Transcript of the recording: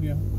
Yeah.